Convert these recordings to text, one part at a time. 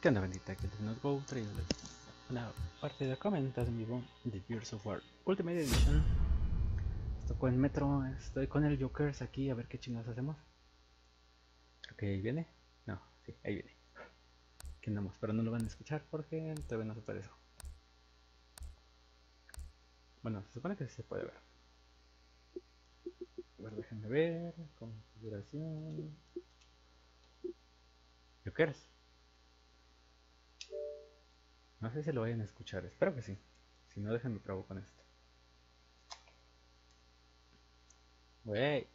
¿Qué onda, bendita? Que nos go trayéndoles una parte de comentas en vivo de Gears of War Ultimate Edition. Tocó en Metro, estoy con el Jokers aquí a ver qué chingados hacemos. Creo que ahí viene. No, sí, ahí viene. Que andamos, pero no lo van a escuchar porque todavía no se puede eso. Bueno, se supone que sí se puede ver. A ver, déjenme ver. Configuración. Jokers. No sé si lo vayan a escuchar, espero que sí. Si no, déjenme probar con esto. Wey.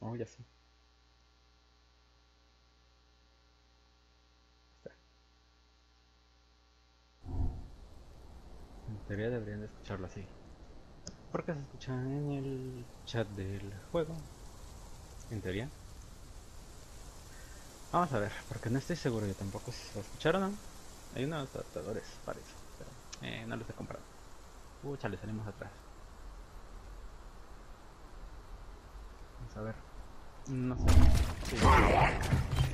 Oh, ya sí. Está. En teoría deberían de escucharlo así. Porque se escucha en el chat del juego. En teoría. Vamos a ver, porque no estoy seguro yo tampoco si se escucharon no. Hay unos adaptadores para eso, pero eh, no los he comprado. Uh, chale, salimos atrás. Vamos a ver. No sé. Sí.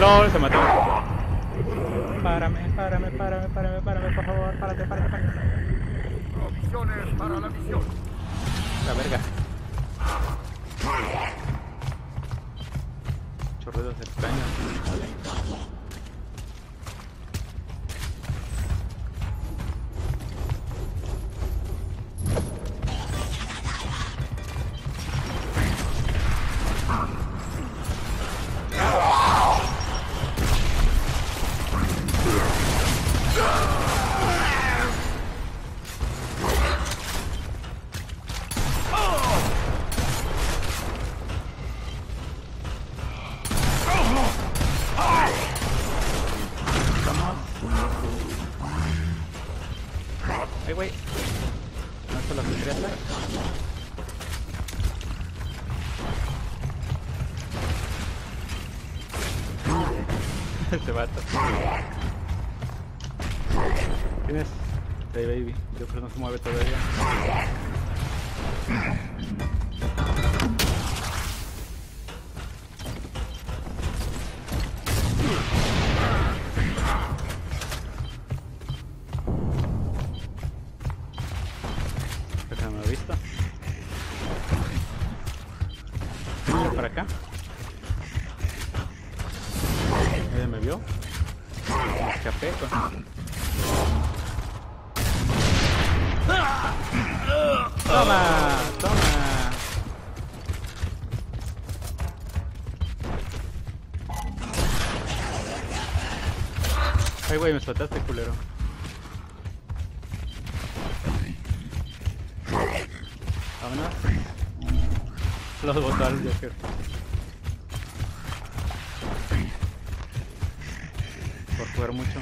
LOL, se mató. Párame, párame, párame, párame, párame, por favor, párate, párate, párate. Provisiones para la misión. La verga. Chorreos extraños. No es lo que quería hacer. Este vato. ¿Quién es? Hey, baby. Yo creo que no se mueve todavía. Acá. Me vio. Me escapé con... Toma, toma. Ay, güey, me explotaste, culero. Los botó al Joker. Por jugar mucho.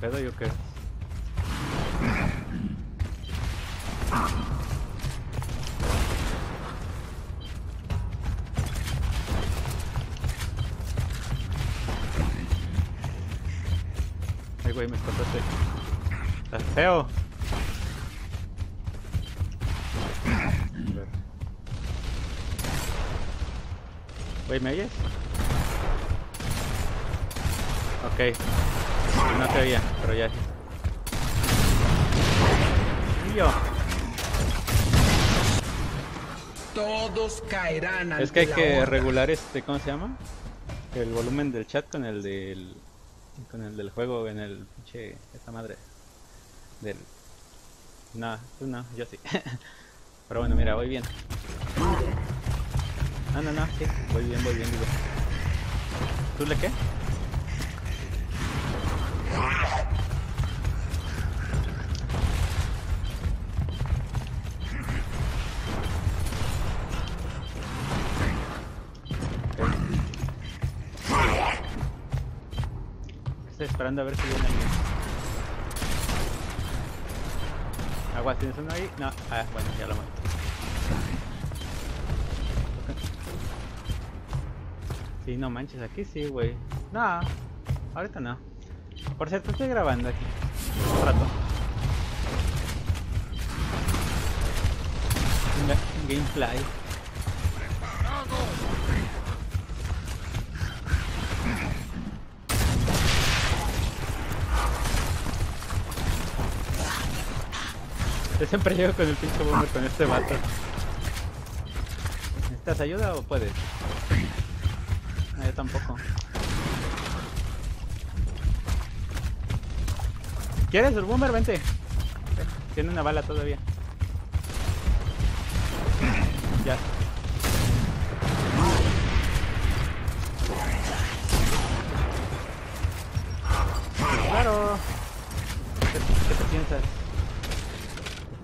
Pedo Joker. Güey, me espantaste. Estás feo. Güey, ¿me oyes? Ok. No te oía, pero ya. Yo. Todos caerán Es que hay que regular este, ¿cómo se llama? El volumen del chat con el del con el del juego en el pinche esta madre del no, tú no, yo sí. Pero bueno, mira, voy bien. No, no, no, sí, voy bien, voy bien, digo. ¿Tú le qué? Esperando a ver si viene alguien. Agua, ¿tienes uno ahí? No, ah, bueno, ya lo mato. Sí, no manches, aquí sí, güey. No, ahorita no. Por cierto, estoy grabando aquí. Un rato. Gameplay. Siempre llego con el pinche boomer con este vato. ¿Necesitas ayuda o puedes? No, yo tampoco. ¿Quieres el boomer? Vente. Ven, Tiene una bala todavía. Ya.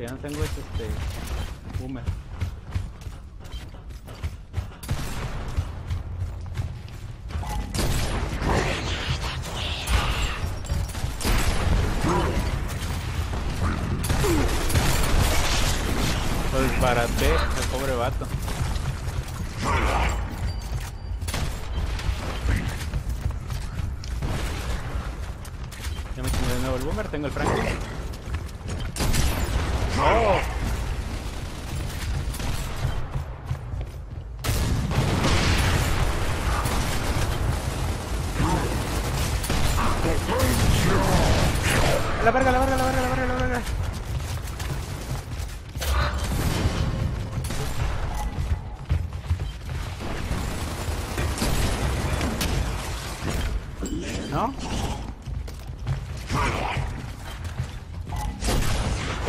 Que ya no tengo ese este boomer. Desbaraté al pobre vato. Ya me chingué de nuevo el boomer, tengo el Franklin. A La verga, la verga, la verga, la verga, la verga.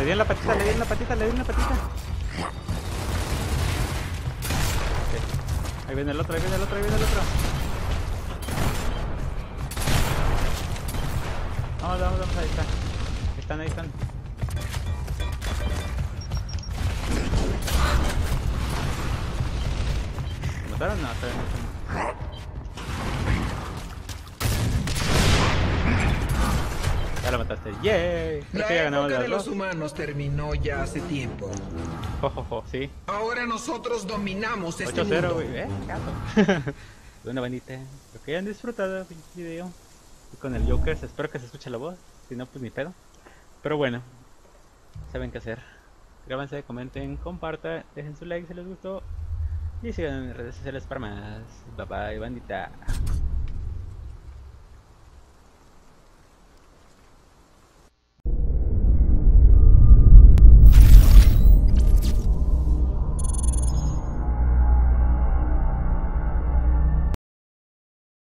Le di en la patita, le di en la patita, le di en la patita. Ahí viene el otro, ahí viene el otro, ahí viene el otro. Vamos, vamos, vamos, ahí está. Ahí están, ahí están. ¿Lo mataron? No, todavía no están. Ya lo mataste. ¡Yay! Creo La que ya ganamos época las de los humanos terminó ya hace tiempo. Jojojo, sí. Ahora nosotros dominamos este 8-0, mundo. güey. Eh, bueno, bandita. Espero que hayan disfrutado el video. Y con el Joker, espero que se escuche la voz. Si no, pues ni pedo. Pero bueno, saben qué hacer. Grábanse, comenten, compartan, dejen su like si les gustó. Y sigan en redes sociales para más. Bye bye, bandita.